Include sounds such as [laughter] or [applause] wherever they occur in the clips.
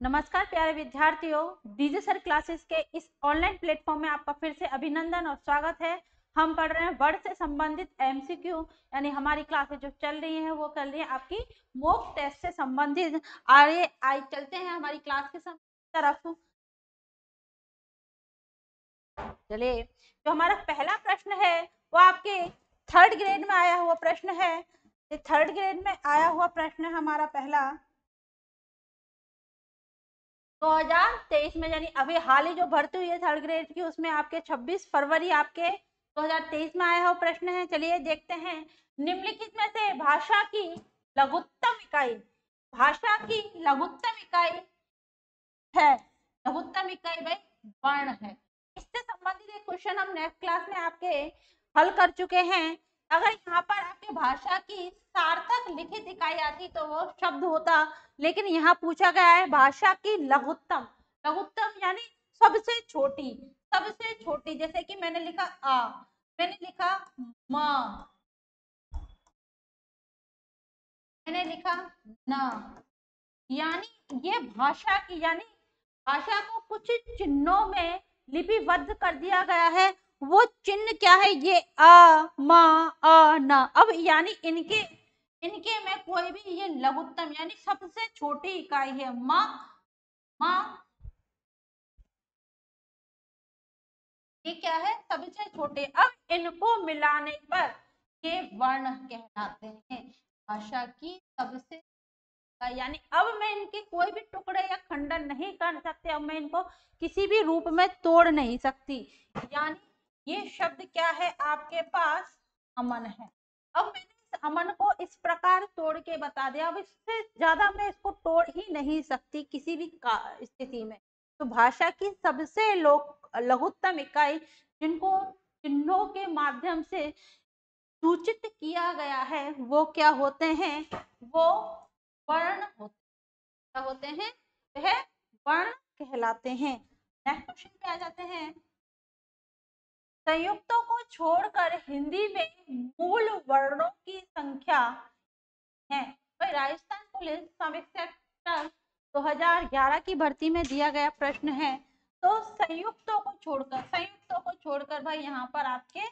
नमस्कार प्यारे विद्यार्थियों डीजे सर क्लासेस के इस ऑनलाइन प्लेटफॉर्म में आपका फिर से अभिनंदन और स्वागत है। हम पढ़ रहे हैं वर्ड से संबंधित एमसीक्यू यानी हमारी क्लासेस जो चल रही हैं, वो चल रही है आपकी मोक टेस्ट से संबंधित। आगे आज चलते हैं हमारी क्लास के तरफ़। चलिए, जो हमारा पहला प्रश्न है, वो आपके थर्ड ग्रेड में आया हुआ प्रश्न है। थर्ड ग्रेड में आया हुआ प्रश्न है हमारा पहला। 2023 में, यानी अभी हाल ही जो भर्ती हुई है थर्ड ग्रेड की, उसमें आपके 26 फरवरी आपके 2023 में आया हुआ प्रश्न है। चलिए देखते हैं। निम्नलिखित में से भाषा की लघुत्तम इकाई, भाषा की लघुत्तम इकाई है। लघुत्तम इकाई भाई वर्ण है। इससे संबंधित एक क्वेश्चन हम नेक्स्ट क्लास में आपके हल कर चुके हैं। अगर यहाँ पर आपके भाषा की सार्थक लिखित इकाई आती तो वो शब्द होता। लेकिन यहाँ पूछा गया है भाषा की लघुत्तम। लघुत्तम यानी सबसे छोटी। सबसे छोटी, जैसे कि मैंने लिखा आ, मैंने लिखा म। मैंने लिखा न। यानी ये भाषा की, यानी भाषा को कुछ चिन्हों में लिपिबद्ध कर दिया गया है। वो चिन्ह क्या है? ये आ, मा, आ, न। अब यानी इनके इनके में कोई भी ये लघुत्तम, यानी सबसे छोटी इकाई है। मा मा। ये क्या है? सबसे छोटे। अब इनको मिलाने पर ये वर्ण कहलाते हैं। भाषा की सबसे, यानी अब मैं इनके कोई भी टुकड़े या खंडन नहीं कर सकते। अब मैं इनको किसी भी रूप में तोड़ नहीं सकती। यानी ये शब्द क्या है? आपके पास अमन है। अब मैंने इस अमन को इस प्रकार तोड़ के बता दिया। अब इससे ज़्यादा मैं इसको तोड़ ही नहीं सकती किसी भी स्थिति में। तो भाषा की सबसे लोक, लघुत्तम इकाई जिनको, चिन्हों के माध्यम से सूचित किया गया है, वो क्या होते हैं? वो वर्ण होते क्या होते हैं? वह वर्ण कहलाते हैं। नेक्स्ट क्वेश्चन पे आ जाते हैं। संयुक्तों को छोड़कर हिंदी में मूल वर्णों की संख्या है। भाई राजस्थान पुलिस समीक्षक 2011 की भर्ती में दिया गया प्रश्न है। तो संयुक्तों को छोड़कर, संयुक्तों को छोड़कर भाई यहाँ पर आपके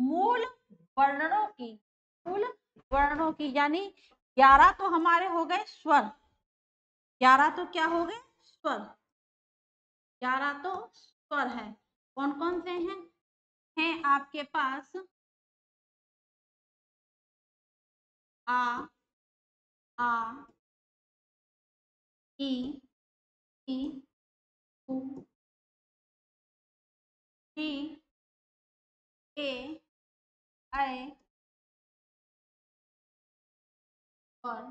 मूल वर्णों की, मूल वर्णों की, यानी ग्यारह तो हमारे हो गए स्वर। ग्यारह तो क्या हो गए? स्वर। ग्यारह तो स्वर है। कौन कौन से हैं? हैं आपके पास? आ आ ई ई उ ई ए आई और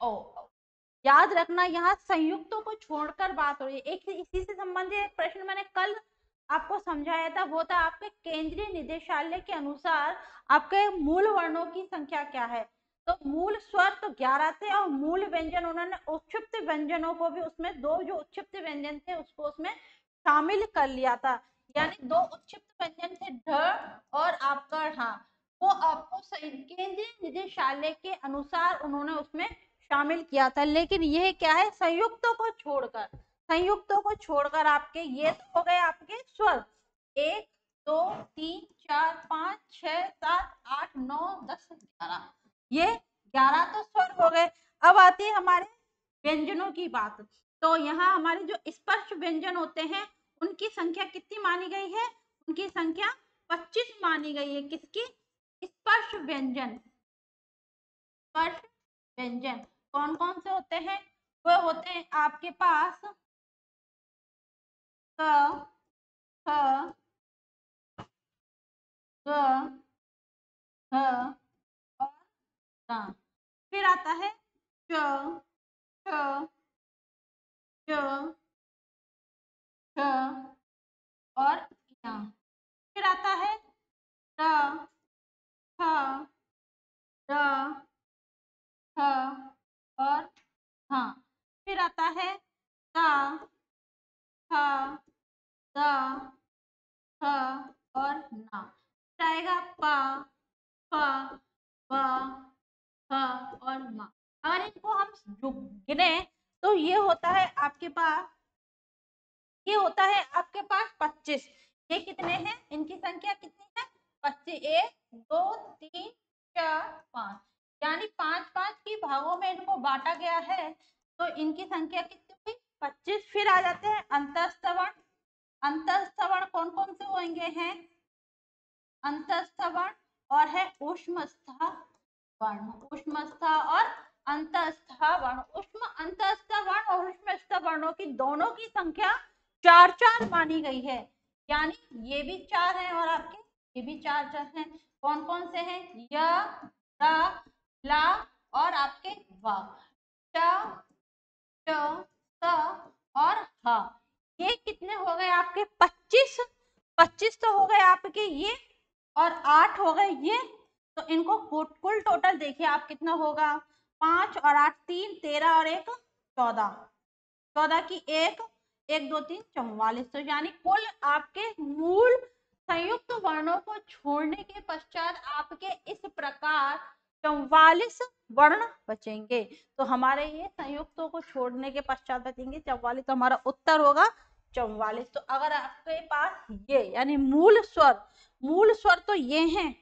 ओ। याद रखना, यहाँ संयुक्तों को छोड़कर बात हो रही है। एक इसी से संबंधित एक प्रश्न मैंने कल आपको समझाया था, वो था आपके केंद्रीय निदेशालय के अनुसार आपके मूल वर्णों की संख्या क्या है? तो मूल स्वर तो ग्यारह थे और मूल व्यंजन उन्होंने उच्छिप्त व्यंजनों को भी उसमें दो जो उच्छिप्त व्यंजन थे उसको उसमें शामिल कर लिया था। यानी दो उच्छिप्त व्यंजन थे, ढ और आपका ढा। वो आपको केंद्रीय निदेशालय के अनुसार उन्होंने उसमें शामिल किया था, लेकिन यह क्या है? संयुक्तों को छोड़कर, संयुक्तों को छोड़कर आपके ये तो हो गए आपके स्वर। एक, दो, तीन, चार, पाँच छ सात, आठ, नौ, दस, ग्यारह। ये ग्यारह तो स्वर हो गए। अब आती है हमारे व्यंजनों की बात। तो यहाँ हमारे जो स्पर्श व्यंजन होते हैं, उनकी संख्या कितनी मानी गई है? उनकी संख्या पच्चीस मानी गई है। किसकी? स्पर्श व्यंजन। स्पर्श व्यंजन। कौन कौन से होते हैं? वो होते हैं आपके पास क, ख, ग ह और फिर आता है च छ च छ और फिर आता है र ख र ख और हाँ फिर आता है द और ना। आएगा प और मा। अगर इनको हम गिने तो ये होता है आपके पास ये होता है आपके पास पच्चीस। ये कितने हैं? इनकी संख्या कितनी है? पच्चीस, एक, दो, तीन, चार, पाँच। यानी पाँच पाँच की भागों में इनको बांटा गया है तो इनकी संख्या कितनी हुई? पच्चीस। फिर आ जाते हैं अंतस्तवर्ण अंतस्तवर्ण कौन कौन से होंगे हैं? अंतस्तवर्ण और है उष्मस्था वर्ण उष्मस्था और अंतस्था वर्ण उष्म अंतस्था वर्ण और उष्मस्था वर्णों की दोनों की संख्या चार चार मानी गई है। यानी ये भी चार है और आपके, ये भी चार चार हैं। कौन कौन से हैं? य ला और आपके वा, च और हा। ये कितने हो गए आपके? पच्चीस। पच्चीस तो हो गए आपके ये और आठ हो गए ये। तो इनको कुल टोटल देखिए आप कितना होगा? पाँच और आठ, तीन, तेरह और एक, चौदह। चौदह की एक एक, दो, तीन, चौवालीस। तो यानी कुल आपके मूल संयुक्त वर्णों को छोड़ने के पश्चात आपके इस प्रकार चौवालीस वर्ण बचेंगे। तो हमारे ये संयुक्तों को छोड़ने के पश्चात बचेंगे। चौवालीस तो हमारा उत्तर होगा, चौवालीस। तो अगर आपके पास ये, यानी मूल स्वर मूल स्वर तो ये हैं,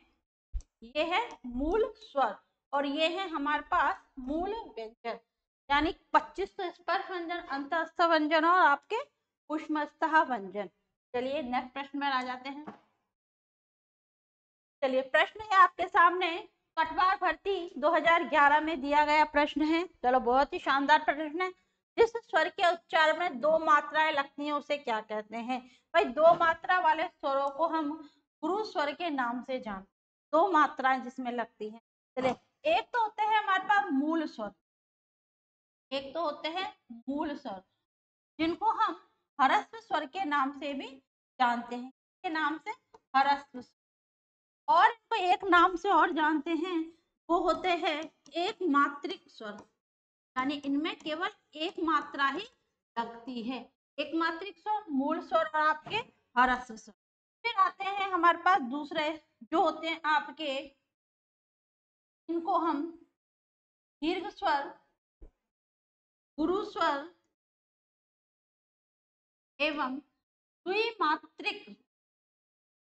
ये है मूल स्वर और ये है हमारे पास मूल व्यंजन, यानी 25 तो स्पर्श व्यंजन, अंतस्थ व्यंजन और आपके उष्मस्थ व्यंजन। चलिए नेक्स्ट प्रश्न में आ जाते हैं। चलिए प्रश्न है आपके सामने। कटवार भर्ती 2011 में दिया गया प्रश्न है। चलो, बहुत ही शानदार प्रश्न है। जिस स्वर के उच्चारण में दो मात्राएँ लगती हैं, उसे क्या कहते हैं? भाई, दो मात्रा वाले स्वरों को हम गुरु स्वर के नाम से जान, दो मात्राएँ जिसमें लगती हैं। चलिए एक तो होते हैं हमारे पास मूल स्वर, एक तो होते हैं मूल स्वर, जिनको हम हरस्व स्वर के नाम से भी जानते हैं। के नाम से? हरस्व और इनको एक नाम से और जानते हैं। वो होते हैं एक मात्रिक स्वर। यानी इनमें केवल एक मात्रा ही लगती है। एक मात्रिक स्वर, मूल स्वर और आपके हरस्व स्वर। फिर आते हैं हमारे पास दूसरे, जो होते हैं आपके। इनको हम दीर्घ स्वर, गुरु स्वर एवं द्विमात्रिक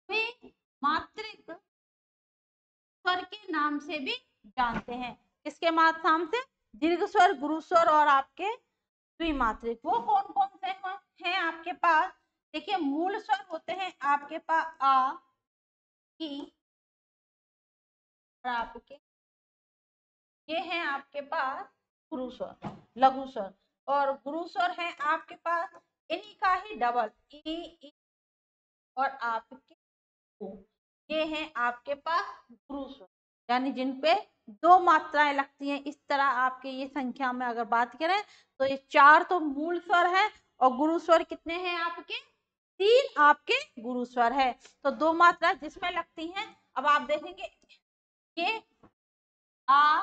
द्विमात्रिक स्वर के नाम से भी जानते हैं। किसके माध्यम से? दीर्घ स्वर गुरु स्वर और आपके द्विमात्रिक वो कौन कौन से हैं? आपके पास? देखिए मूल स्वर होते हैं आपके पास आ ई और आपके ये हैं आपके पास गुरु स्वर लघु स्वर और गुरु स्वर है आपके पास इन्हीं का ही डबल ई, और आपके ये हैं आपके पास गुरु स्वर। यानी जिन पे दो मात्राएँ लगती हैं, इस तरह आपके ये संख्या में अगर बात करें तो ये चार तो मूल स्वर है और गुरु स्वर कितने हैं आपके? तीन आपके गुरु स्वर है। तो दो मात्रा जिसमें लगती हैं, अब आप देखेंगे, ये आ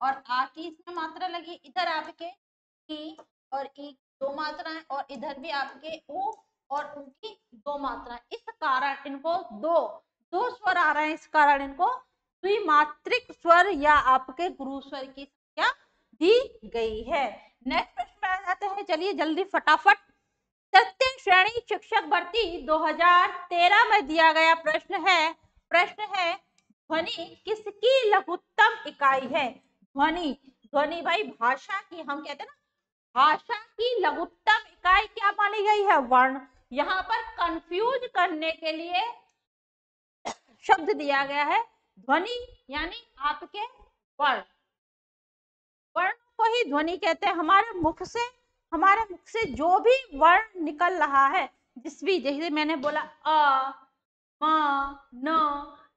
और आ की इसमें मात्रा लगी, इधर आपके ई और ई, दो मात्राएँ और इधर भी आपके ऊ और उनकी दो मात्राएँ इस कारण इनको दो दो स्वर आ रहे हैं, इस कारण इनको द्विमात्रिक स्वर या आपके गुरु स्वर की संख्या दी गई है। नेक्स्ट प्रश्न में आ जाते हैं, चलिए जल्दी फटाफट। तृतीय श्रेणी शिक्षक भर्ती 2013 में दिया गया प्रश्न है। प्रश्न है, ध्वनि किसकी लघुत्तम इकाई है? ध्वनि ध्वनि भाई भाषा की, हम कहते हैं ना, भाषा की लघुत्तम इकाई क्या मानी गई है? वर्ण। यहाँ पर कंफ्यूज करने के लिए शब्द दिया गया है, ध्वनि यानी आपके वर्ण। वर्ण को ही ध्वनि कहते हैं। हमारे मुख से, हमारे मुख से जो भी वर्ण निकल रहा है, जिस भी, जैसे मैंने बोला, अ, म, न,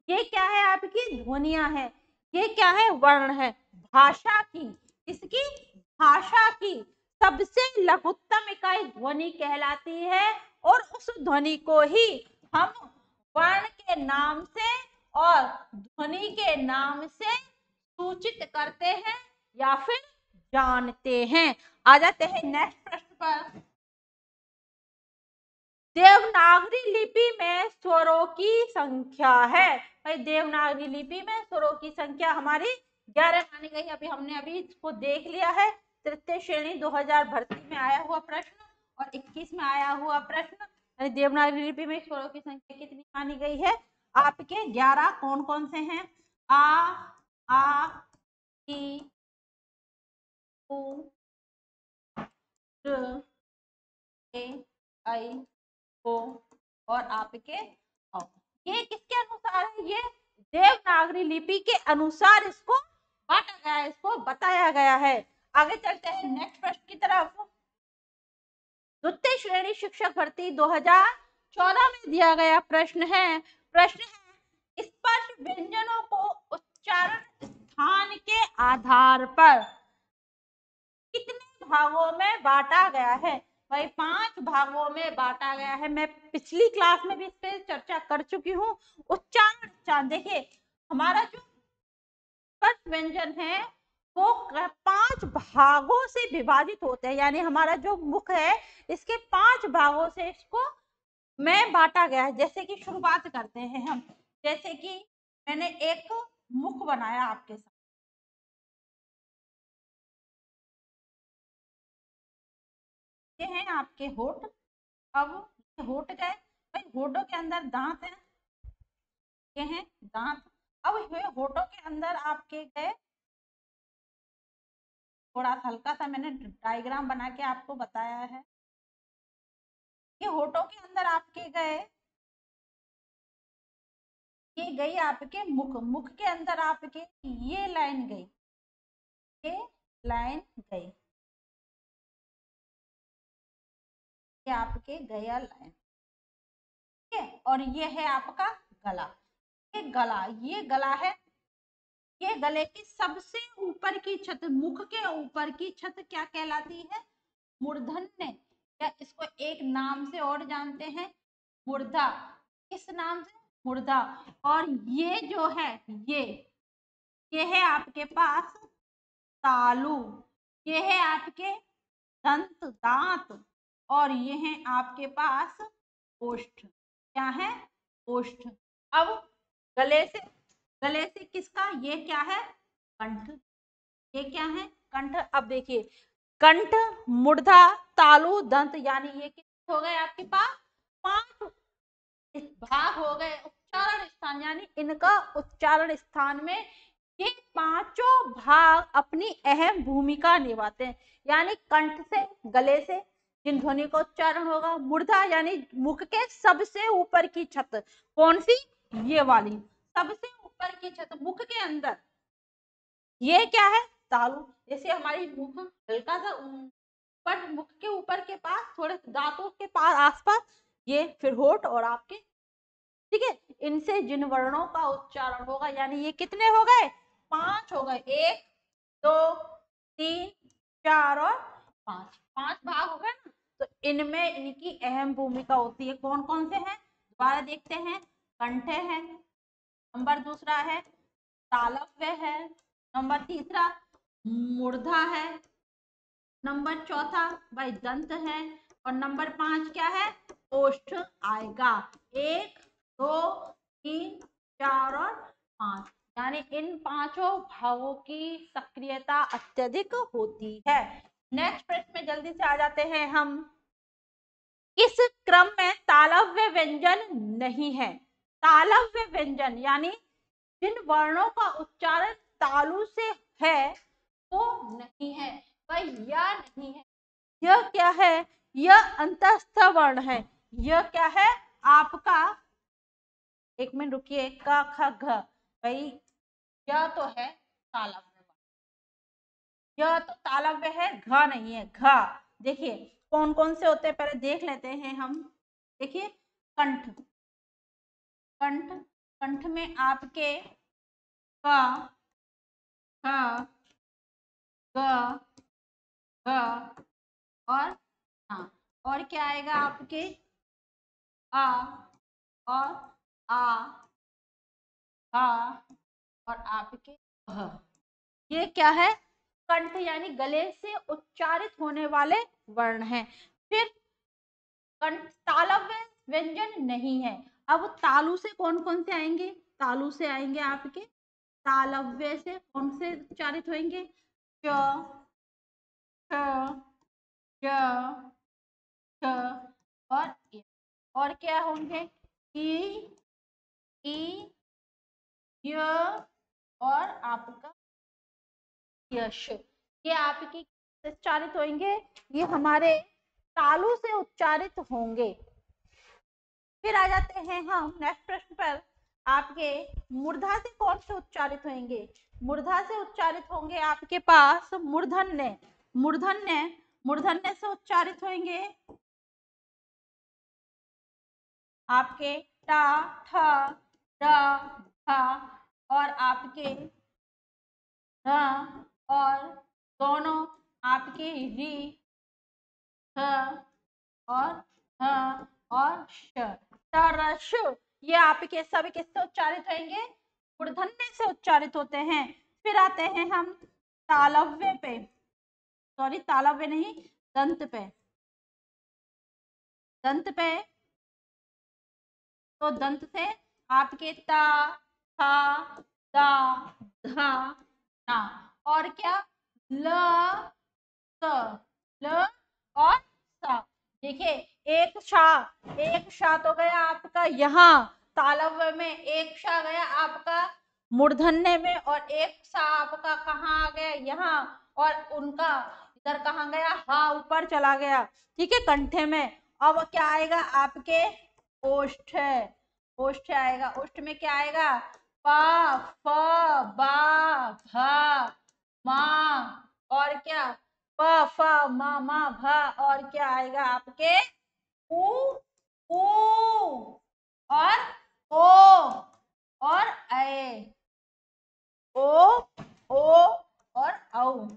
ये क्या है आपकी ध्वनिया है। ये क्या है वर्ण है? भाषा की, इसकी भाषा की सबसे लघुत्तम इकाई ध्वनि कहलाती है और उस ध्वनि को ही हम वर्ण के नाम से और ध्वनि के नाम से सूचित करते हैं या फिर जानते हैं। आ जाते हैं नेक्स्ट प्रश्न पर। देवनागरी लिपि में स्वरों की संख्या है। भाई, देवनागरी लिपि में स्वरों की संख्या हमारी ग्यारह मानी गई अभी हमने अभी इसको देख लिया है। तृतीय श्रेणी 2000 भर्ती में आया हुआ प्रश्न। और 21 में आया हुआ प्रश्न देवनागरी लिपि में स्वरों की संख्या कितनी मानी गई है? आपके 11 कौन कौन से हैं? आ आ ई उ ए, आई, ओ और आपके ये किसके अनुसार है? ये देवनागरी लिपि के अनुसार इसको बांटा गया है, इसको बताया गया है। आगे चलते हैं नेक्स्ट प्रश्न की तरफ़। द्वितीय श्रेणी शिक्षक भर्ती 2014 में दिया गया प्रश्न है। प्रश्न है स्पर्श व्यंजनों को उच्चारण स्थान के आधार पर कितने भागों में बांटा गया है? भाई, पाँच भागों में बांटा गया है। मैं पिछली क्लास में भी इस पर चर्चा कर चुकी हूँ। उच्चारण देखिए, हमारा जो स्पर्श व्यंजन है वो पाँच भागों से विभाजित होते हैं, यानी हमारा जो मुख है, इसके पाँच भागों से इसको में बांटा गया है। जैसे कि शुरुआत करते हैं हम, जैसे कि मैंने एक मुख बनाया आपके साथ ये हैं आपके होठ। अब होठ गए भाई होठों के अंदर दांत है। ये हैं दांत। अब होठों के अंदर आपके गए थोड़ा सा हल्का सा मैंने डायग्राम बना के आपको बताया है। ये होठों के अंदर आपके गए। ये गई आपके मुख मुख के अंदर आपके, ये लाइन गई। ये लाइन गई। ये आपके गया लाइन। ठीक है, और ये है आपका गला। ये गला ये गला है ये गले की सबसे ऊपर की छत, मुख के ऊपर की छत क्या कहलाती है? मूर्धन्य। या इसको एक नाम से और जानते हैं? मुर्दा किस नाम से? मुर्दा और ये जो है, ये ये है आपके पास तालु। ये है आपके दंत, दांत। और ये है आपके पास ओष्ठ। क्या है? ओष्ठ। अब गले से गले से किसका? ये क्या है? कंठ। ये क्या है? कंठ। अब देखिए, कंठ मुर्धा तालु, दंत, यानी ये हो गए आपके पास? पाँच। भाग हो गए उच्चारण स्थान, यानी इनका उच्चारण स्थान में ये पाँचों भाग अपनी अहम भूमिका निभाते हैं। यानी कंठ से, गले से, जिन ध्वनि का उच्चारण होगा मुर्धा यानी मुख के सबसे ऊपर की छत। कौन सी? ये वाली। सबसे ऊपर की छत, मुख के अंदर। ये क्या है? तालु। जैसे हमारी मुख हल्का सा पर मुख के ऊपर के पास, थोड़े दांतों के पास, आसपास, ये फिर होठ और आपके। ठीक है? इनसे जिन वर्णों का उच्चारण होगा, यानी ये कितने हो गए? पाँच हो गए। एक, दो, तीन, चार और पाँच। पाँच भाग हो गए तो इनमें इनकी अहम भूमिका होती है। कौन कौन से हैं? दोबारा देखते हैं। कंठे हैं नंबर दूसरा है, तालव्य है। नंबर तीसरा, मूर्धा है। नंबर चौथा भाई दंत है। और नंबर पाँच क्या है, ओष्ठ आएगा। एक, दो, तीन, चार और पाँच। यानी इन पाँचों भावों की सक्रियता अत्यधिक होती है। नेक्स्ट प्रश्न में जल्दी से आ जाते हैं हम। इस क्रम में तालव्य व्यंजन नहीं है। तालव्य व्यंजन, यानी जिन वर्णों का उच्चारण तालु से है, वो नहीं है। वह यह नहीं है। यह क्या है? यह अंतस्थ वर्ण है। यह क्या है? आपका, एक मिनट रुकिए, का, ख, घ, भाई, यह तो है तालव्य यह तो तालव्य है, घ नहीं है, घ। देखिए कौन कौन से होते हैं? पहले देख लेते हैं हम। देखिए, कंठ। कंठ कंठ में आपके क ख, ग घ और हाँ और क्या आएगा आपके? आ और आ हा और आपके ह ये क्या है? कंठ यानी गले से उच्चारित होने वाले वर्ण हैं। फिर कंठ तालव्य व्यंजन नहीं है। अब तालु से कौन कौन से आएँगे? तालु से आएँगे आपके तालव्य से कौन से उच्चारित होंगे और और क्या होंगे? ई ई और आपका यश। ये आपकी उच्चारित होंगे ये हमारे तालु से उच्चारित होंगे। फिर आ जाते हैं हम नेक्स्ट प्रश्न पर। आपके मूर्धा से कौन से उच्चारित होंगे? मूर्धा से उच्चारित होंगे आपके पास मूर्धन्य। मूर्धन्य मूर्धन्य से उच्चारित होंगे आपके टा, ठ और आपके और दोनों आपके री और ह। और श। ये आपके सब किससे उच्चारित होंगे। मूर्धन्य से उच्चारित होते हैं। फिर आते हैं हम तालव्य पे। सॉरी तालव्य नहीं, दंत पे। दंत पे। तो दंत से आपके ता था दा, धा, ना। और क्या? ल, स। ल और सा। देखिए, एक शाह एक शाह तो गया आपका यहाँ तालव्य में, एक शाह गया आपका मूर्धन्य में और एक शाह आपका कहाँ आ गया? यहाँ और उनका इधर कहाँ गया? हा, ऊपर चला गया। ठीक है, कंठे में। अब क्या आएगा? आपके ओष्ठ ओष्ठ आएगा। ओष्ठ में क्या आएगा? पा, फ, बा भ मा और क्या? प, फ, म म, भ और क्या आएगा आपके? उ उ और ओ और ए ओ ओ और औ।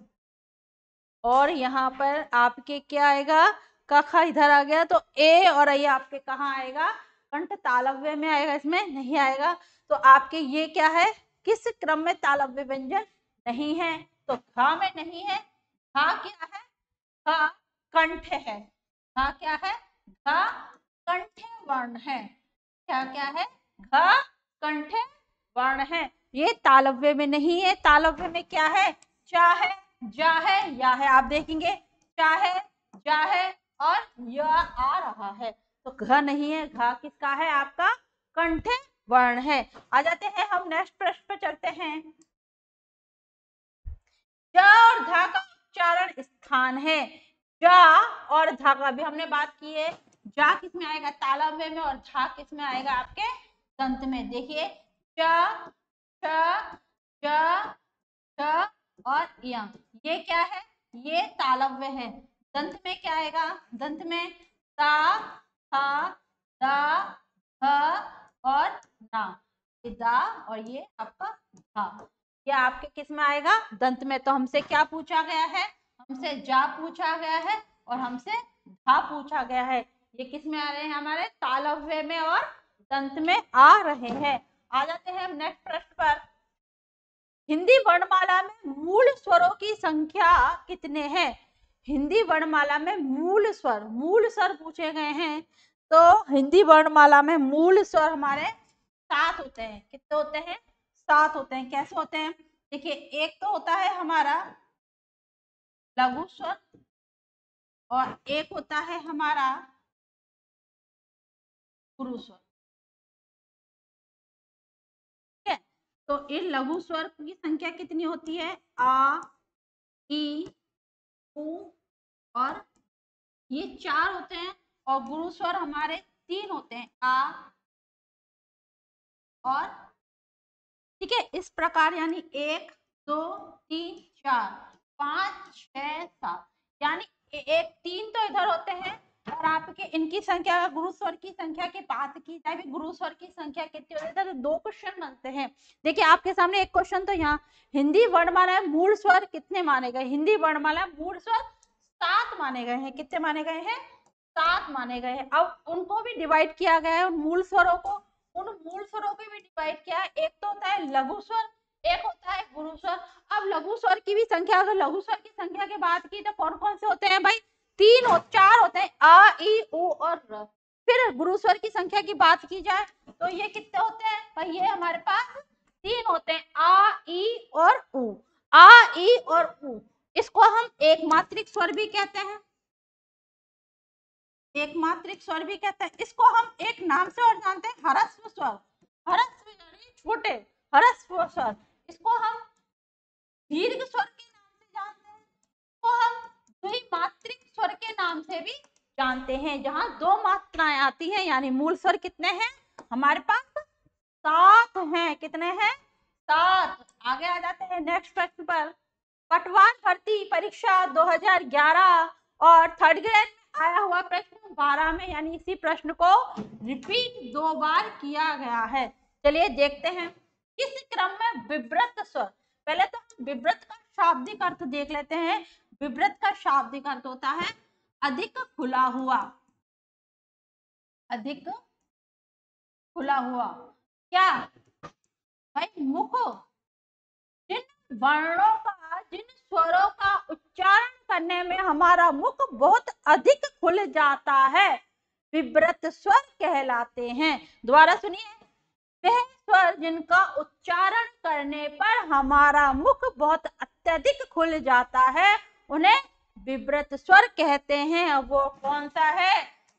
और यहाँ पर आपके क्या आएगा? कखा इधर आ गया तो ए और ये आपके कहाँ आएगा? कंठ तालव्य में आएगा इसमें, नहीं आएगा। तो आपके ये क्या है? किस क्रम में तालव्य व्यंजन नहीं है? तो घा में नहीं है घा क्या है? घा कंठ है। घा क्या है? घा कंठ वर्ण है। क्या क्या है? घा कंठ वर्ण है। ये तालव्य में नहीं है। तालव्य में क्या है? चा है जा है या है आप देखेंगे चा है जा है और य आ रहा है। तो घ नहीं है। घा किसका है? आपका कंठ वर्ण है। आ जाते हैं हम नेक्स्ट प्रश्न पे चलते हैं। ज और धा का उच्चारण स्थान है। जा और धा का भी हमने बात की है। जा किसमें आएगा? तालव्य में और झा किसमें आएगा आपके? दंत में। देखिए च और यम। ये क्या है? ये तालव्य है। दंत में क्या आएगा? दंत में ता था दा, ह और ना। ये दा और ये आपका धा। ये आपके किसमें आएगा? दंत में। तो हमसे क्या पूछा गया है? हमसे जा पूछा गया है और हमसे धा पूछा गया है। ये किसमें आ रहे हैं हमारे? तालव्य में और दंत में आ रहे हैं। आ जाते हैं हम नेक्स्ट प्रश्न पर। हिंदी वर्णमाला में मूल स्वरों की संख्या कितने हैं? हिंदी वर्णमाला में मूल स्वर मूल स्वर पूछे गए हैं। तो हिंदी वर्णमाला में मूल स्वर हमारे सात होते हैं। कितने होते हैं? सात होते हैं। कैसे होते हैं? देखिए, एक तो होता है हमारा लघु स्वर और एक होता है हमारा गुरु स्वर। ठीक है? तो इन लघु स्वर की संख्या कितनी होती है? आ, ई और ये चार होते हैं और गुरु स्वर हमारे तीन होते हैं। आ, और ठीक है, इस प्रकार यानी एक, दो, तीन, चार, पाँच छ सात। यानी एक, तीन तो इधर होते हैं और आपके, इनकी संख्या, गुरु स्वर की संख्या की बात की जाए भी गुरु स्वर की संख्या कितनी होती है तो दो क्वेश्चन बनते हैं। देखिए, आपके सामने एक क्वेश्चन तो यहाँ, हिंदी वर्णमाला मूल स्वर कितने माने गए? हिंदी वर्णमाला, मूल स्वर सात माने गए हैं। कितने माने गए हैं? सात माने गए हैं। अब उनको भी डिवाइड किया गया है मूल स्वरों को उन मूल स्वरों को भी डिवाइड किया है। एक तो होता है लघु स्वर एक होता है गुरु स्वर अब लघु स्वर की भी संख्या, अगर लघु स्वर की संख्या की बात की तो कौन कौन से होते हैं भाई? तीन और चार होते हैं। आ, ई, उ और र। फिर गुरु स्वर की संख्या की बात की जाए तो ये कितने होते हैं? भाई ये हमारे पास तीन होते हैं। आ, ई और उ। इसको हम एक मात्रिक स्वर भी कहते हैं। एक मात्रिक स्वर भी कहते हैं। इसको हम एक नाम से और जानते हैं, हरस्व स्वर। हरस्व यानी छोटे, हरस्व स्वर। इसको हम दीर्घ स्वर के नाम से जानते हैं। इसको हम द्विमात्रिक स्वर के नाम से भी जानते हैं। जहाँ दो मात्राएँ आती हैं, यानी मूल स्वर कितने हैं? हमारे पास सात हैं। कितने हैं? सात। आगे आ जाते हैं नेक्स्ट प्रश्न पर। पटवार भर्ती परीक्षा 2011 और थर्ड ग्रेड आया हुआ प्रश्न 12 में, यानी इसी प्रश्न को रिपीट दो बार किया गया है। चलिए देखते हैं। किस क्रम में विव्रत स्वर? पहले तो विव्रत का शाब्दिक अर्थ देख लेते हैं। विव्रत का शाब्दिक अर्थ होता है अधिक खुला हुआ। अधिक खुला हुआ। क्या? भाई, मुख। जिन वर्णों का, जिन स्वरों का उच्चारण करने में हमारा मुख बहुत अधिक खुल जाता है। विव्रत स्वर कहलाते हैं। दोबारा सुनिए। वह स्वर जिनका उच्चारण करने पर हमारा मुख बहुत अत्यधिक खुल जाता है, उन्हें विव्रत स्वर कहते हैं। अब वो कौन सा है?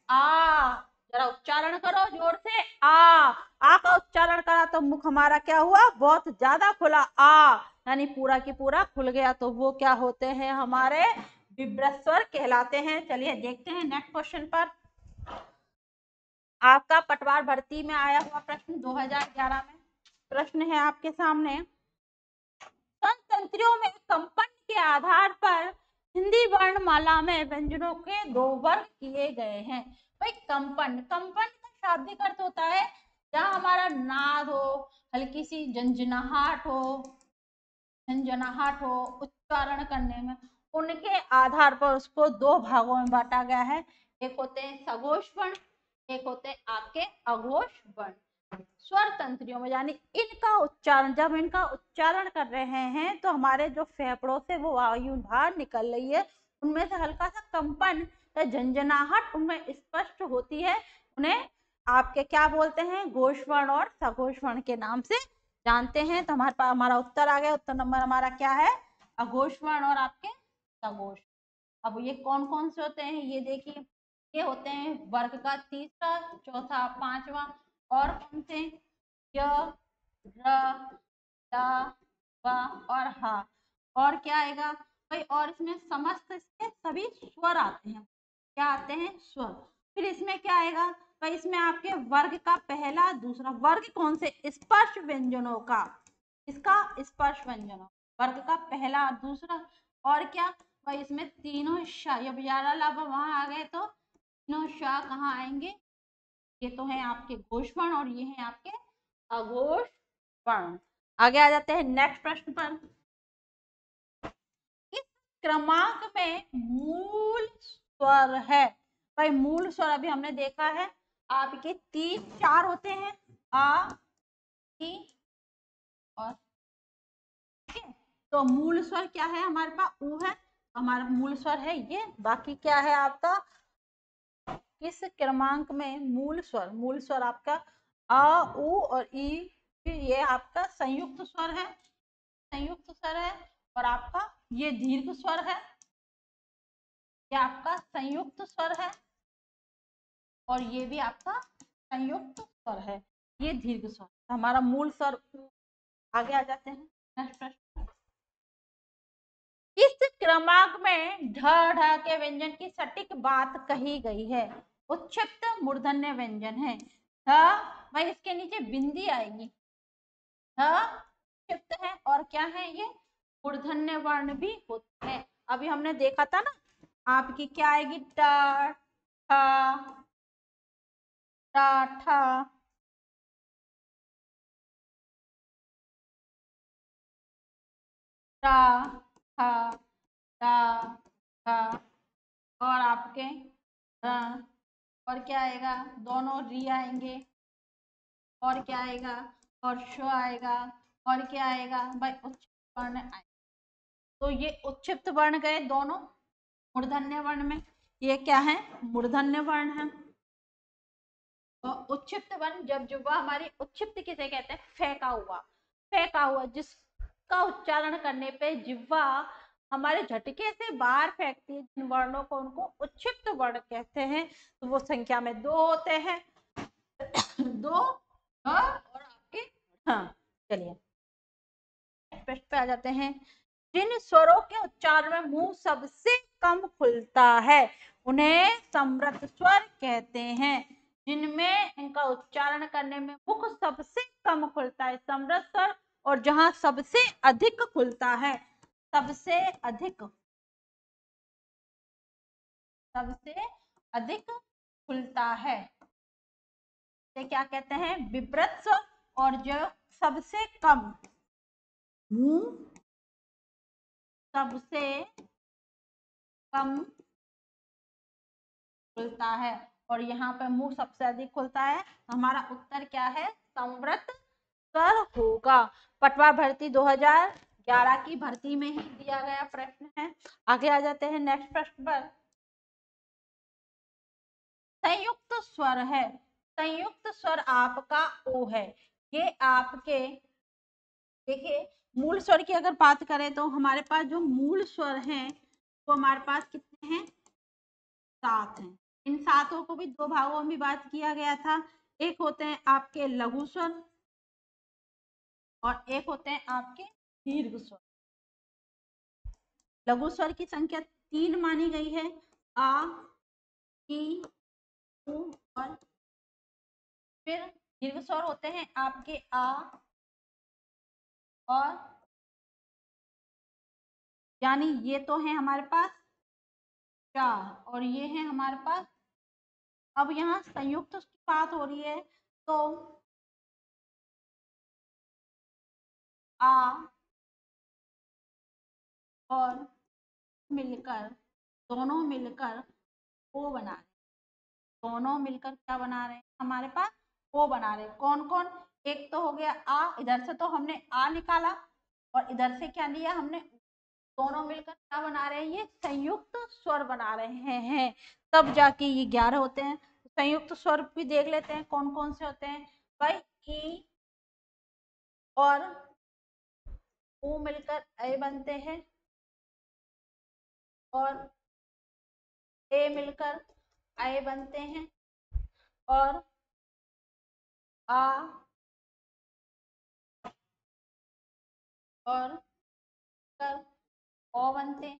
आ, जरा उच्चारण करो ज़ोर से। आ आ का उच्चारण करा तो मुख हमारा क्या हुआ? बहुत ज़्यादा खुला। आ यानी पूरा की पूरा खुल गया। तो वो क्या होते हैं, हमारे विव्रत स्वर कहलाते हैं। चलिए देखते हैं नेक्स्ट क्वेश्चन पर। आपका पटवार भर्ती में आया हुआ प्रश्न 2011 में। प्रश्न है आपके सामने। तंत्रियों में कंपन के आधार पर हिंदी वर्णमाला में व्यंजनों के दो वर्ग किए गए हैं। भाई, कंपन। कंपन का शाब्दिक अर्थ होता है, जहाँ हमारा नाद हो, हल्की सी झंझनाहट हो झंझनाहट हो, उच्चारण करने में, उनके आधार पर उसको दो भागों में बांटा गया है। एक होते हैं सघोष वर्ण, एक होते हैं आपके अघोष वर्ण। स्वर तंत्रियों में, यानी इनका उच्चारण, जब इनका उच्चारण कर रहे हैं तो हमारे जो फेफड़ों से वो वायु बाहर निकल रही है, उनमें से हल्का सा कंपन या झंझनाहट उनमें स्पष्ट होती है। उन्हें आपके क्या बोलते हैं? घोषवर्ण और सघोषवर्ण के नाम से जानते हैं तो हमारे पास हमारा उत्तर आ गया। उत्तर नंबर हमारा क्या है? अघोषवर्ण और आपके सघोष। अब ये कौन कौन से होते हैं? ये देखिए, ये होते हैं वर्ग का तीसरा, चौथा, पांचवा और कौन से य और हा। और क्या आएगा? भाई, और इसमें समस्त इसके सभी स्वर आते हैं। क्या आते हैं? स्वर। फिर इसमें क्या आएगा? भाई इसमें आपके वर्ग का पहला, दूसरा वर्ग कौन से? स्पर्श व्यंजनों का। इसका स्पर्श व्यंजनों। वर्ग का पहला, दूसरा और क्या? भाई इसमें तीनों शाह जब आ गए तो तीनों शाह कहाँ आएँगे? ये तो है आपके घोष वर्ण और ये है आपके अघोष वर्ण आगे आ जाते हैं नेक्स्ट प्रश्न पर। क्रमांक में मूल स्वर है। भाई, मूल स्वर अभी हमने देखा है। आपके तीन चार होते हैं। आ, ई और तो मूल स्वर क्या है हमारे पास? ऊ है। हमारा मूल स्वर है ये। बाकी क्या है आपका? किस क्रमांक में मूल स्वर? मूल स्वर आपका अ, उ और ई। ये आपका संयुक्त स्वर है। संयुक्त स्वर है और आपका ये दीर्घ स्वर है। ये आपका संयुक्त स्वर है। और ये भी आपका संयुक्त स्वर है। ये दीर्घ स्वर हमारा मूल स्वर आगे आ जाते हैं। नेक्स्ट प्रश्न। इस क्रमांक में ढ ढ के व्यंजन की सटीक बात कही गई है। उच्छिप्त मूर्धन्य व्यंजन है। ध भाई इसके नीचे बिंदी आएगी। क्षिप्त है और क्या है ये? मूर्धन्य वर्ण भी होता है। अभी हमने देखा था ना, आपकी क्या आएगी? ट और आपके और क्या आएगा? दोनों री आएँगे। और क्या आएगा? और शो आएगा। और क्या आएगा? भाई उच्चित वर्ण आएगा। तो ये उच्छिप्त वर्ण गए दोनों मूर्धन्य वर्ण में। ये क्या है? मूर्धन्य वर्ण है। उच्छिप्त वर्ण जब जो वह हमारी उच्छिप्त किसे कहते हैं? फेंका हुआ। फेंका हुआ, जिसका उच्चारण करने पे जिह्वा हमारे झटके से बाहर फेंकती है। जिन वर्णों को उनको उच्छिष्ट वर्ण कहते हैं तो वो संख्या में दो होते हैं। [coughs] दो और आपके हाँ चलिए। प्रश्न पे आ जाते हैं। जिन स्वरों के उच्चारण में मुँह सबसे कम खुलता है, उन्हें समृद्ध स्वर कहते हैं। जिनमें इनका उच्चारण करने में मुख सबसे कम खुलता है समृद्ध स्वर और जहाँ सबसे अधिक खुलता है, सबसे अधिक सबसे अधिक खुलता है। ये क्या कहते हैं? विब्रत स्वर और जो सबसे कम। मुँह सबसे कम खुलता है। और यहाँ पे मुँह सबसे अधिक खुलता है। तो हमारा उत्तर क्या है? संवृत स्वर होगा। पटवा भर्ती 2011 की भर्ती में ही दिया गया प्रश्न है। आगे आ जाते हैं नेक्स्ट प्रश्न पर। संयुक्त स्वर है। संयुक्त स्वर आपका ओ है। ये आपके, देखिए, मूल स्वर की अगर बात करें तो हमारे पास जो मूल स्वर हैं, वो हमारे पास कितने हैं? सात हैं। इन सातों को भी दो भागों में बात किया गया था। एक होते हैं आपके लघु स्वर और एक होते हैं आपके दीर्घ स्वर। लघु स्वर की संख्या तीन मानी गई है। आ, ई और फिर दीर्घ स्वर होते हैं आपके आ और यानी ये तो है हमारे पास चार और ये है हमारे पास अब यहाँ संयुक्त की बात हो रही है तो आ और मिलकर, दोनों मिलकर ओ बना रहे दोनों मिलकर क्या बना रहे हैं? हमारे पास ओ बना रहे कौन कौन एक तो हो गया आ, इधर से तो हमने आ निकाला और इधर से क्या लिया हमने? दोनों मिलकर क्या बना रहे हैं? ये संयुक्त स्वर बना रहे हैं। तब जाके ये ग्यारह होते हैं। संयुक्त स्वर भी देख लेते हैं कौन कौन से होते हैं। भाई, ई और ऊ मिलकर ए बनते हैं और ए मिलकर ए बनते हैं और आ और कर ओ बनते हैं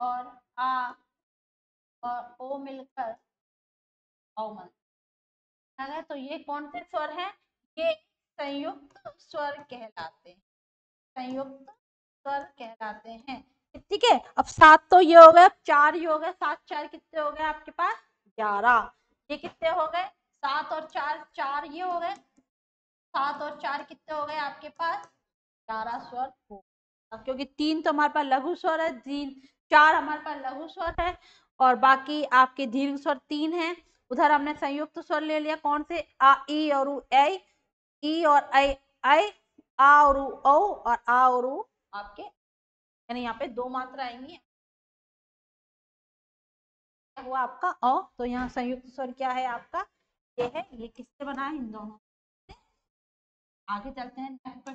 और आ और ओ मिलकर ओ बनते तो ये कौन से स्वर हैं? ये संयुक्त स्वर कहलाते हैं। संयुक्त स्वर कहलाते हैं। ठीक है, अब सात तो ये हो गए, अब चार ये हो गए। सात, चार कितने हो गए आपके पास? ग्यारह। ये कितने हो गए? सात और चार चार ये हो गए। सात और चार कितने हो गए आपके पास? ग्यारह स्वर हो क्योंकि तीन तो हमारे पास लघु स्वर है, तीन, चार हमारे पास लघु स्वर है। और बाकी आपके दीर्घ स्वर तीन है। उधर हमने संयुक्त स्वर ले लिया, कौन से? आ, ई और ए ई और आई आई आ और ओ और आ और उ आपके। यानी यहाँ पे दो मात्रा आएँगी। वो आपका अ तो यहाँ संयुक्त स्वर क्या है आपका? ये है, ये किससे बना है? इन दोनों आगे चलते हैं। नेक्स्ट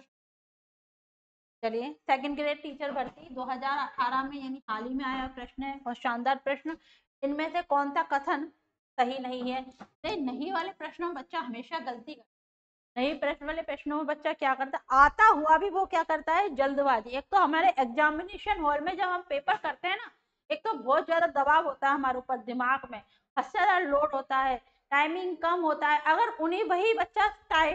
चलिए सेकंड ग्रेड टीचर भर्ती 2018 में यानी हाल ही में आया प्रश्न है और शानदार प्रश्न। इनमें से कौन सा कथन सही नहीं है? नहीं, नहीं वाले प्रश्नों में बच्चा हमेशा गलती करता नहीं प्रश्न वाले प्रश्नों में बच्चा क्या करता आता हुआ भी वो क्या करता है? जल्दबाजी। एक तो हमारे एग्जामिनेशन हॉल में जब हम पेपर करते हैं ना एक तो बहुत ज़्यादा दबाव होता है हमारे ऊपर दिमाग में। ज़्यादा लोड होता है टाइमिंग कम होता है। अगर उन्हीं वही बच्चा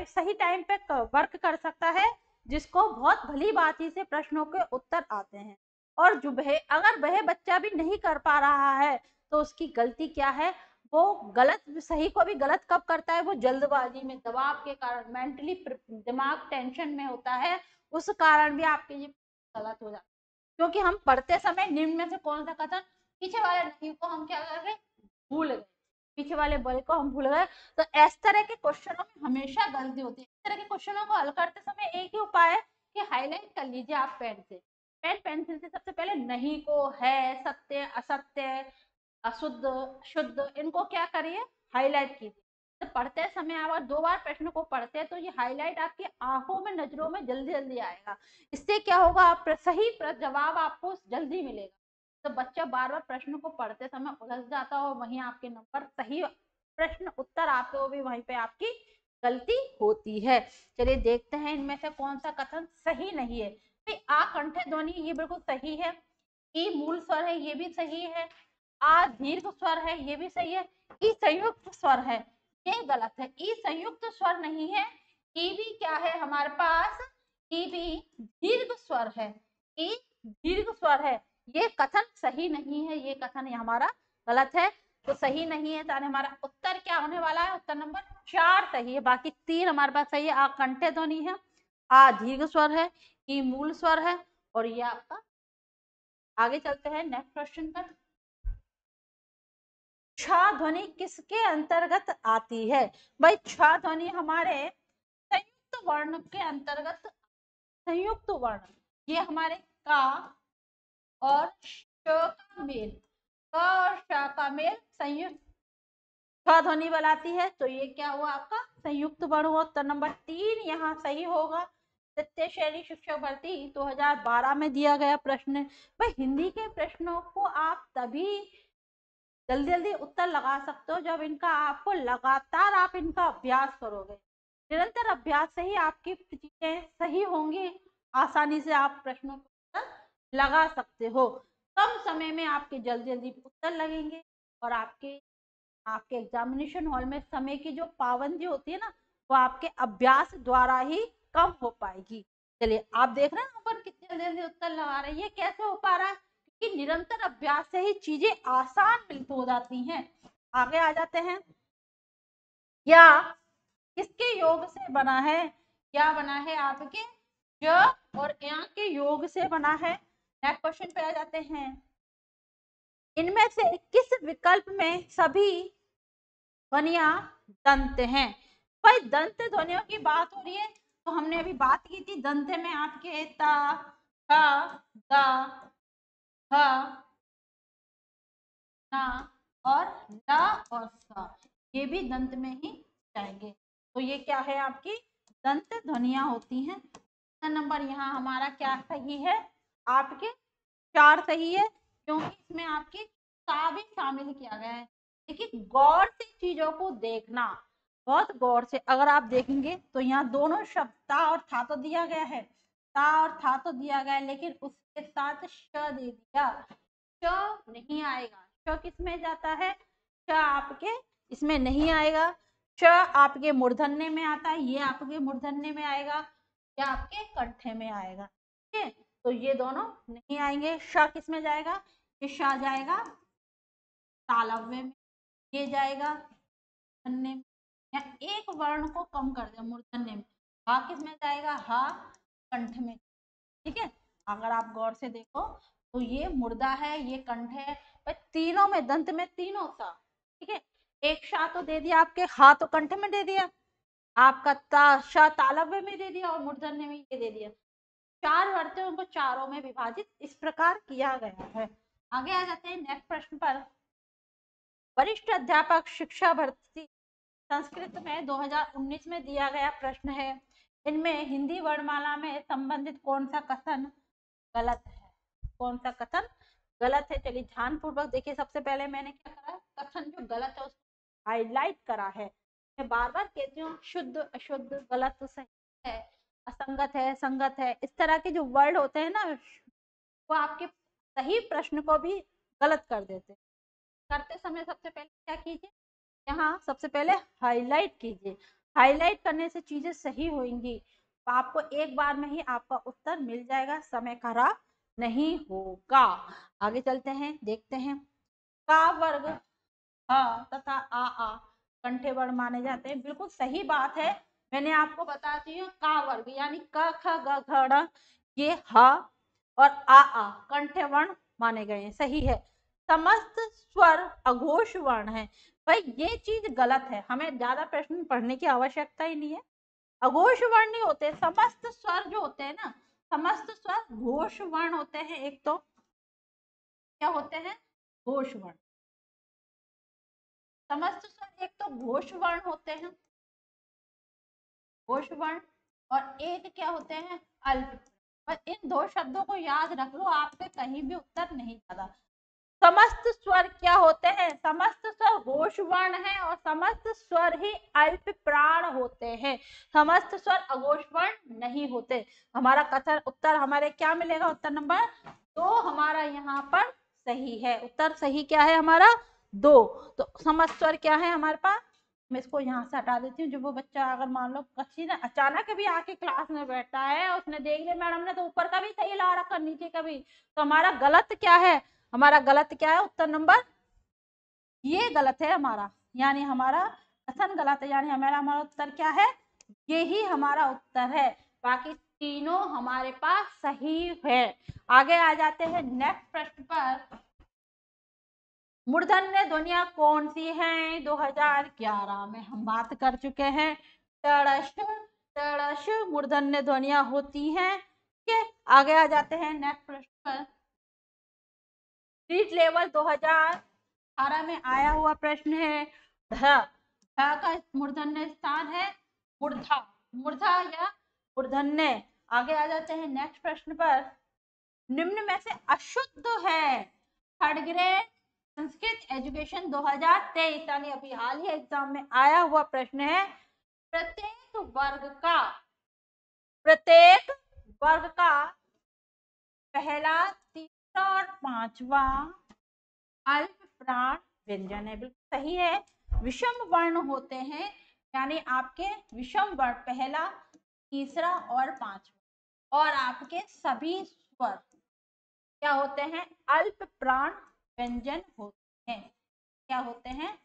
सही टाइम पे वर्क कर सकता है जिसको बहुत भली बात से प्रश्नों के उत्तर आते हैं। और जो वह अगर वह बच्चा भी नहीं कर पा रहा है तो उसकी गलती क्या है? वो गलत, सही को भी गलत कब करता है? वो जल्दबाजी में, दबाव के कारण मेंटली दिमाग टेंशन में होता है, उस कारण भी आपके ये गलत हो जाता है। क्योंकि हम पढ़ते समय निम्न में से कौन सा कथन, पीछे वाले नहीं को हम क्या कर गए भूल गए। पीछे वाले बल को हम भूल गए। तो इस तरह के क्वेश्चनों में हमेशा गलती होती है। इस तरह के क्वेश्चनों को हल करते समय एक ही उपाय है कि हाईलाइट कर लीजिए आप पेन से। पेन, पेंसिल से सबसे पहले नहीं को, है, सत्य, असत्य, अशुद्ध, शुद्ध, इनको क्या करिए? हाईलाइट कीजिए। तो पढ़ते समय अगर दो बार प्रश्न को पढ़ते हैं तो ये हाईलाइट आपकी आँखों में, नज़रों में जल्दी जल्दी आएगा। इससे क्या होगा? आप सही जवाब आपको जल्दी मिलेगा। तो बच्चा बार बार प्रश्न को पढ़ते समय उलझ जाता हो वहीं आपके नंबर सही प्रश्न उत्तर आते हो भी वहीं पे आपकी गलती होती है। चलिए देखते हैं इनमें से कौन सा कथन सही नहीं है। भाई आ कंठे ध्वनि ये बिल्कुल सही है। ई मूल स्वर है, ये भी सही है। आ दीर्घ स्वर है, ये भी सही है। ई संयुक्त स्वर है, ये गलत है। ई संयुक्त स्वर नहीं है। ई भी क्या है हमारे पास? ई भी दीर्घ स्वर है। ई दीर्घ स्वर है। ये कथन सही नहीं है, ये कथन हमारा गलत है। तो सही नहीं है तो हमारा उत्तर क्या होने वाला है? उत्तर नंबर चार सही है, बाकी तीन हमारे पास सही है। आ कंठे ध्वनि है, आ दीर्घ स्वर है, ई मूल स्वर है, और ये आपका आगे चलते हैं नेक्स्ट क्वेश्चन पर। छा ध्वनि किसके अंतर्गत आती है? भाई, छा ध्वनि हमारे संयुक्त वर्ण के अंतर्गत, संयुक्त वर्ण ये हमारे का और श का मेल क और श का मेल संयुक्त ध्वनि बनाती है। तो ये क्या हुआ आपका? संयुक्त वर्ण हुआ। उत्तर नंबर तीन यहाँ सही होगा। तृतीय श्रेणी शिक्षक भर्ती 2012 में दिया गया प्रश्न। भाई, हिंदी के प्रश्नों को आप तभी जल्दी जल्दी उत्तर लगा सकते हो जब इनका आपको लगातार आप इनका अभ्यास करोगे। निरंतर अभ्यास से ही आपकी चीज़ें सही होंगी। आसानी से आप प्रश्नों को लगा सकते हो। कम समय में आपके जल्दी जल्दी उत्तर लगेंगे और आपके आपके एग्जामिनेशन हॉल में समय की जो पाबंदी होती है ना, वो आपके अभ्यास द्वारा ही कम हो पाएगी। चलिए, आप देख रहे हैं ऊपर कितने जल्दी उत्तर लगा रहे हैं। ये कैसे हो पा रहा है? कि निरंतर अभ्यास से ही चीज़ें आसान हो जाती हैं। आगे आ जाते हैं। या किसके योग से बना है? क्या बना है आपके? और के योग से बना है। नेक्स्ट क्वेश्चन पे आ जाते हैं। इनमें से किस विकल्प में सभी ध्वनिया दंत हैं? भाई, दंत ध्वनियों की बात हो रही है तो हमने अभी बात की थी दंत में आपके ता गा ह ना और ल और स। ये भी दंत में ही जाएँगे। तो ये क्या है आपकी? दंत ध्वनिया होती हैं। नंबर यहाँ हमारा क्या सही है आपके चार सही है, क्योंकि इसमें आपके सा भी शामिल किया गया है। देखिए, गौर से चीज़ों को देखना, बहुत गौर से। अगर आप देखेंगे तो यहाँ दोनों शब्द ता और था तो दिया गया है। ता और था तो दिया गया है, लेकिन उसके साथ श दे दिया। श नहीं आएगा। श किसमें जाता है? श आपके इसमें नहीं आएगा। श आपके मूर्धन्य में आता है, ये आपके मूर्धन्य में आएगा। या आपके कंठे में आएगा। ठीक है? तो ये दोनों नहीं आएँगे। श किसमें जाएगा? ये श जाएगा तालव्य में, ये जाएगा में। या एक वर्ण को कम कर दे मूर्धन्य में। हा किसमें जाएगा? हा कंठ में। ठीक है? अगर आप गौर से देखो तो ये मुर्दा है, ये कंठ है तीनों में, दंत में तीनों सा। ठीक है? एक शाह तो दे दिया आपके, हा तो कंठ में दे दिया। आपका ता शाह तालव्य में दे दिया और मूर्धन्य में ये दे दिया। चार वर्ते उनको चारों में विभाजित इस प्रकार किया गया है। आगे आ जाते हैं नेक्स्ट प्रश्न पर। वरिष्ठ अध्यापक शिक्षा भर्ती संस्कृत में 2019 में दिया गया प्रश्न है। इनमें हिंदी वर्णमाला में संबंधित कौन सा कथन गलत है? कौन सा कथन गलत है? चलिए ध्यान पूर्वक देखिए, सबसे पहले मैंने क्या करा? कथन जो गलत है उसको हाईलाइट करा है। मैं बार बार कहती हूँ, शुद्ध, अशुद्ध, गलत सही है। असंगत है, संगत है, इस तरह के जो वर्ड होते हैं ना, वो आपके सही प्रश्न को भी गलत कर देते हैं। करते समय सबसे पहले क्या कीजिए? यहाँ सबसे पहले हाईलाइट कीजिए। हाईलाइट करने से चीज़ें सही होंगी। आपको एक बार में ही आपका उत्तर मिल जाएगा, समय खराब नहीं होगा। आगे चलते हैं, देखते हैं। का वर्ग हाँ तथा आ आ, कंठे वर्ण माने जाते हैं। बिल्कुल सही बात है। मैंने आपको बताती हूँ, का वर्ग, यानी क, ख, ग, घ ये ह और आ आ, कंठे वर्ण माने गए हैं। सही है। समस्त स्वर अघोष वर्ण है। भाई, ये चीज़ गलत है। हमें ज़्यादा प्रश्न पढ़ने की आवश्यकता ही नहीं है। अघोष वर्ण नहीं होते, समस्त स्वर जो होते हैं ना, समस्त स्वर घोष वर्ण होते हैं एक तो। क्या होते हैं? घोष वर्ण। समस्त स्वर एक तो घोष वर्ण होते हैं। घोष वर्ण और एक क्या होते हैं? अल्प। और इन दो शब्दों को याद रख लो आपके कहीं भी उत्तर नहीं जाता। समस्त स्वर क्या होते हैं? समस्त स्वर घोष वर्ण है और समस्त स्वर ही अल्प प्राण होते हैं। समस्त स्वर अघोष वर्ण नहीं होते। हमारा कथन, उत्तर हमारे क्या मिलेगा? उत्तर नंबर दो हमारा यहाँ पर सही है। उत्तर सही क्या है हमारा? दो। तो समस्त स्वर क्या है हमारे पास? मैं इसको यहाँ से हटा देती हूँ। जो वो बच्चा अगर मान लो कच्ची ने, अचानक भी आके क्लास में बैठा है उसने देख लिया, मैडम ने तो ऊपर का भी सही ला रखा, नीचे का भी। तो हमारा गलत क्या है? हमारा गलत क्या है? उत्तर नंबर ये गलत है हमारा। यानी हमारा कथन गलत है। यानी हमारा हमारा उत्तर क्या है? ये ही हमारा उत्तर है। बाकी तीनों हमारे पास सही है। आगे आ जाते हैं नेक्स्ट प्रश्न पर। मूर्धन्य ध्वनिया कौन सी है? 2011 में हम बात कर चुके हैं। तड़श तड़श मूर्धन्य ध्वनिया होती हैं। ठीक है, आगे आ जाते हैं नेक्स्ट प्रश्न पर। स्ट्रीट लेवल 2018 में आया हुआ प्रश्न है। ध का मूर्धन्य स्थान है मूर्धा। मूर्धा या मूर्धन्य। आगे आ जाते हैं नेक्स्ट प्रश्न पर। निम्न में से अशुद्ध है। थर्ड ग्रेड संस्कृत एजुकेशन 2023 यानी अभी हाल ही एग्ज़ाम में आया हुआ प्रश्न है, प्रत्येक वर्ग का, प्रत्येक वर्ग का पहला, तीसरा और पांचवा अल्प प्राण व्यंजन है। बिल्कुल सही है। विषम वर्ण होते हैं, यानी आपके विषम वर्ण, पहला, तीसरा और पांचवा, और आपके सभी स्वर क्या होते हैं? अल्प प्राण व्यंजन होते हैं। क्या होते हैं?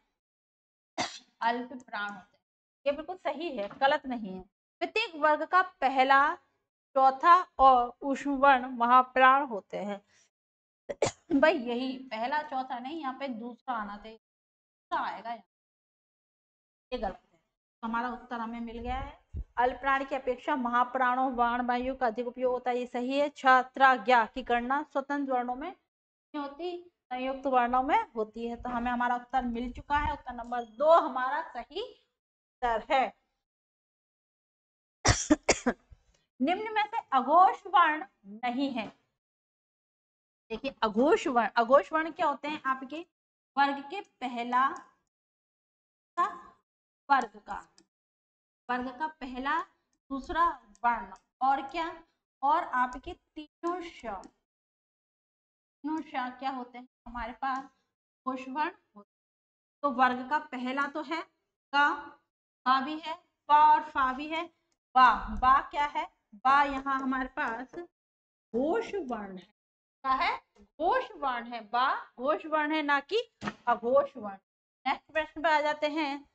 अल्प प्राण होते हैं। ये बिल्कुल सही है, गलत नहीं है। प्रत्येक वर्ग का पहला, चौथा और उष्णवर्ण महाप्राण होते हैं। भाई, यही पहला, चौथा नहीं, यहाँ पे दूसरा आना चाहिए। दूसरा आएगा यहाँ। ये गलत है। हमारा उत्तर हमें मिल गया है। अल्प्राण की अपेक्षा महाप्राणों वाण वायु का अधिक उपयोग होता है। ये सही है। छात्राज्ञा की गणना स्वतंत्र वर्णों में होती। संयुक्त वर्णों में होती है। तो हमें हमारा उत्तर मिल चुका है। उत्तर नंबर दो हमारा सही उत्तर है। [coughs] निम्न में से अघोष वर्ण नहीं है। देखिए, अघोष वर्ण अघोष वर्ण क्या होते हैं आपके? वर्ग के पहला का वर्ग का। वर्ग का पहला, दूसरा वर्ण। और क्या? और आपके तीनों श तीनों क्या होते हैं हमारे पास घोष वर्ण होते तो वर्ग का पहला तो है का बा भी है बा और फा भी है बा बा क्या है? बा यहाँ हमारे पास घोष वर्ण है। क्या है? घोष वर्ण है बा घोष वर्ण है, ना कि अघोष वर्ण नेक्स्ट प्रश्न पर आ जाते हैं।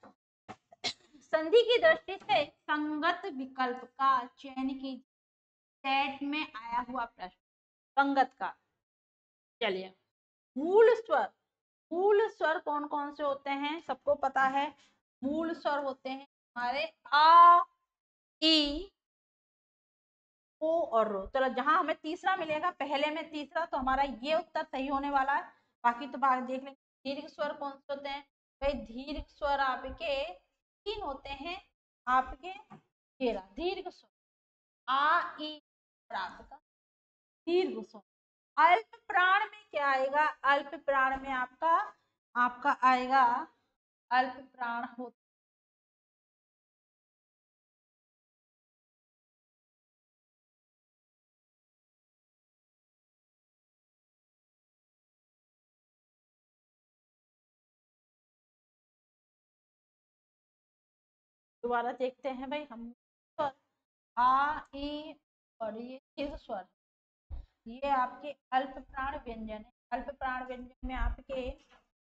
संधि की दृष्टि से संगत विकल्प का चयन की सेट में आया हुआ प्रश्न, संगत का। चलिए, मूल स्वर मूल स्वर कौन कौन से होते हैं? सबको पता है, मूल स्वर होते हैं हमारे आ, ई, ओ और रो। चलो, जहाँ हमें तीसरा मिलेगा, पहले में तीसरा तो हमारा ये उत्तर सही होने वाला है। बाकी तो बात देख लेंगे दीर्घ स्वर कौन से होते हैं? भाई, दीर्घ स्वर आपके तीन होते हैं, आपके तेरह। दीर्घ स्वर, आ, ई आपका दीर्घ स्वर। अल्प प्राण में क्या आएगा? अल्प प्राण में आपका आपका आएगा अल्प प्राण होता दोबारा देखते हैं भाई हम। स्वर आ, ई, और ये, स्वर। ये आपके अल्प प्राण व्यंजन है। अल्प प्राण व्यंजन में आपके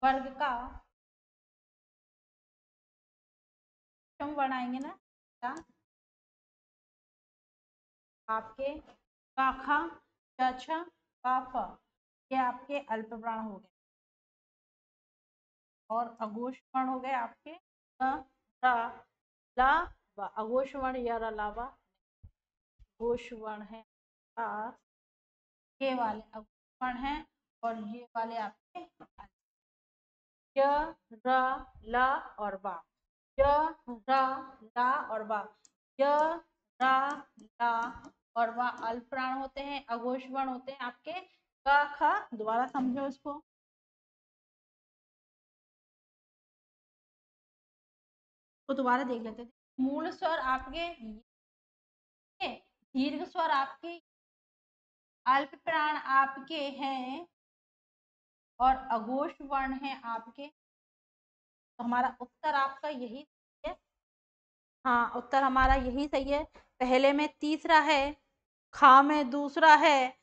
वर्ग का बनाएँगे ना? आपके काखा चाचा काफा ये आपके अल्प प्राण हो गए। और अघोष प्राण हो गए आपके ला अघोष वर्ण या अलावा घोष वर्ण है ये वाले अघोष वर्ण है और ये वाले आपके य, र, ल और बा य, र, ला और बा य, रा, ला और वह अल्प होते हैं अघोष वर्ण होते हैं आपके क, ख दोबारा समझो इसको। तो दोबारा देख लेते हैं मूल स्वर आपके दीर्घ स्वर आपके अल्प प्राण आपके हैं और अघोष वर्ण है आपके तो हमारा उत्तर आपका यही है। हाँ उत्तर हमारा यही सही है। पहले में तीसरा है, खा में दूसरा है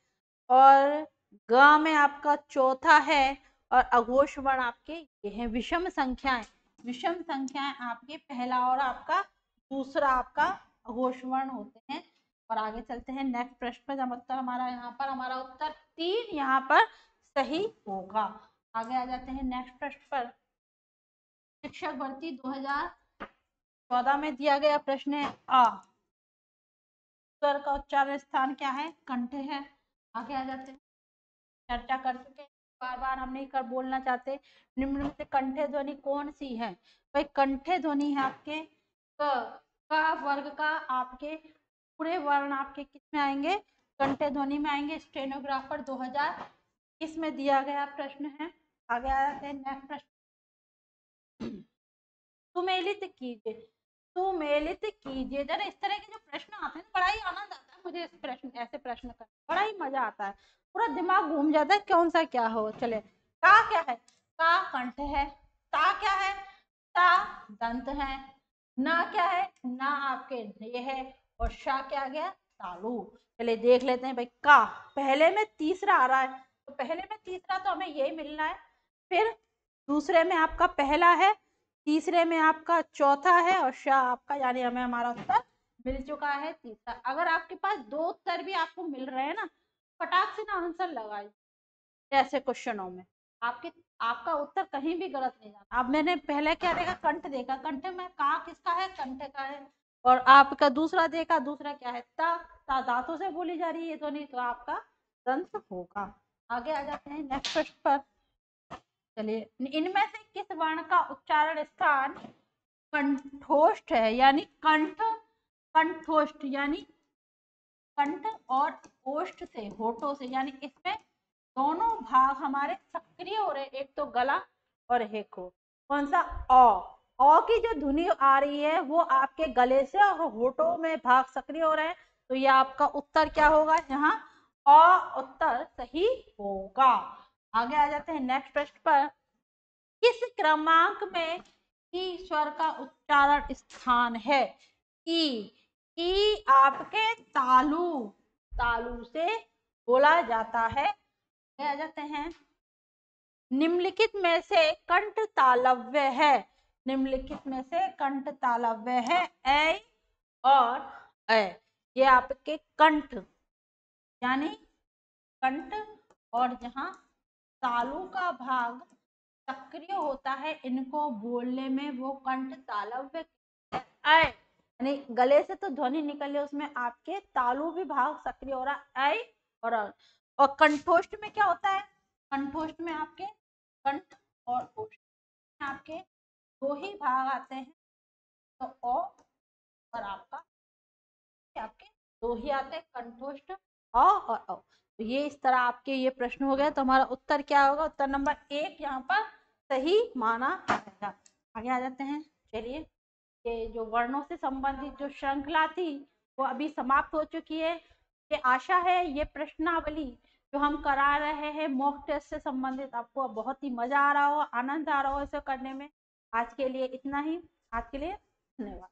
और ग में आपका चौथा है और अघोष वर्ण आपके, ये हैं विषम संख्याएँ। विषम संख्याएँ आपके, पहला और आपका, दूसरा आपका अघोष वर्ण होते हैं। और आगे चलते हैं नेक्स्ट प्रश्न पर जब उत्तर हमारा यहाँ पर, हमारा उत्तर तीन यहाँ पर सही होगा। आगे आ जाते हैं नेक्स्ट प्रश्न पर। शिक्षक भर्ती 2014 में दिया गया प्रश्न है आ। स्वर का उच्चारण स्थान क्या है? कंठ है। आगे आ जाते हैं। चर्चा कर चुके बार बार हम नहीं कर बोलना चाहते। निम्न से कंठे ध्वनि कौन सी है? भाई, कंठे ध्वनि है आपके। क, का वर्ग का आपके पूरे वर्ण आपके किसमें आएँगे? कंठे ध्वनि में आएँगे। स्टेनोग्राफर 2000 इसमें दिया गया प्रश्न है। आ जाते हैं नेक्स्ट प्रश्न। सुमेलित कीजिए। सुमेलित कीजिए। जरा इस तरह के जो प्रश्न आते हैं बड़ा ही आनंद आता है मुझे इस प्रश्न, ऐसे प्रश्न करने बड़ा ही मज़ा आता है। पूरा दिमाग घूम जाता है कौन सा क्या हो। चले। का क्या है? का कंठ है। ता क्या है? ता दंत है। ना क्या है? ना आपके ये है। और शाह क्या गया? तालु। चले देख लेते हैं भाई, का? पहले में तीसरा आ रहा है। तो पहले में तीसरा तो हमें यही मिलना है। फिर दूसरे में आपका पहला है, तीसरे में आपका चौथा है और शाह आपका, यानी हमें हमारा उत्तर मिल चुका है तीसरा। अगर आपके पास दो उत्तर भी आपको मिल रहे हैं ना, फटाक से ना आंसर लगाइए। ऐसे क्वेश्चनों में। आपके, आपका उत्तर कहीं भी गलत नहीं जाता। अब मैंने पहले क्या देखा? कंठ देखा। कंठ में कहा किसका है? कंठ का है। और आपका दूसरा देखा, दूसरा क्या है? ता ता दांतों से बोली जा रही है तो नहीं तो आपका दंत होगा। आगे आ जाते हैं नेक्स्ट प्रश्न पर। चलिए, इनमें से किस वर्ण का उच्चारण स्थान कंठोष्ठ है? यानी कंठ, कंठोष्ठ, यानी कंठ और ओष्ठ से, होठों से, यानी इसमें दोनों भाग हमारे सक्रिय हो रहे एक तो गला और हेको कौन सा? ओ ओ की जो धुनी आ रही है, वो आपके गले से और होठों में भाग सक्रिय हो रहे हैं। तो ये आपका उत्तर क्या होगा? यहाँ अ उत्तर सही होगा। आगे आ जाते हैं नेक्स्ट प्रश्न पर। किस क्रमांक में ई स्वर का उच्चारण स्थान है? ई ई आपके तालु तालु से बोला जाता है। आ जाते हैं। निम्नलिखित में से कंठ तालव्य है। निम्नलिखित में से कंठ तालव्य है ए और ए ये आपके कंठ, यानी कंठ और जहाँ तालु का भाग सक्रिय होता है, इनको बोलने में वो कंठ तालव्य ए यानी गले से तो ध्वनि निकल, उसमें आपके तालु भी भाग सक्रिय हो रहा है और और कंठोष्ट में क्या होता है? कंठोष्ट में आपके कंठ और आपके दो ही भाग आते हैं तो ओ और आपका आपके दो ही आते हैं कंठोष्ट अ और औ। तो ये इस तरह आपके ये प्रश्न हो गया तो हमारा उत्तर क्या होगा? उत्तर नंबर एक यहाँ पर सही माना जाएगा। आगे आ जाते हैं। चलिए, ये जो वर्णों से संबंधित जो श्रृंखला थी, वो अभी समाप्त हो चुकी है। ये आशा है, ये प्रश्नावली जो हम करा रहे हैं मॉक टेस्ट से संबंधित, आपको बहुत ही मज़ा आ रहा हो, आनंद आ रहा हो इसे करने में। आज के लिए इतना ही। आज के लिए धन्यवाद।